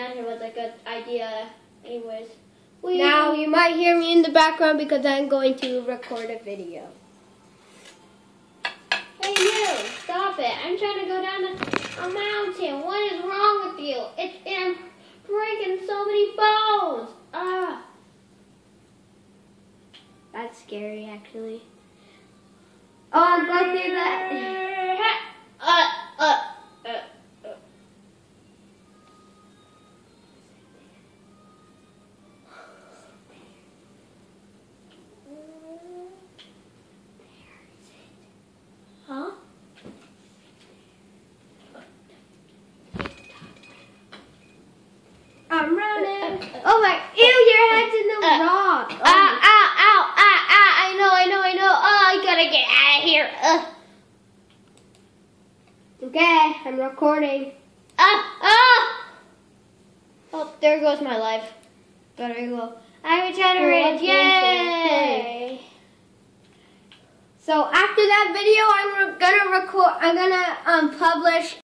down here was a good idea. Anyways. We, Now you might hear me in the background because I'm going to record a video. Hey you! Stop it! I'm trying to go down a, a mountain. What is wrong with you? It's I'm breaking so many bones. Ah! That's scary, actually. Oh, go through that. Uh, uh, uh, uh. Huh? I'm running. Oh my! Ew, your head's in the Uh, rock. Oh Ah, ow, ow, ah, ah, I know, I know, I know. Oh, I gotta get out of here. Uh, Okay, I'm recording. ah, ah! Oh, there goes my life. Better go. I regenerated. Yay! So after that video, I'm gonna record. I'm gonna um publish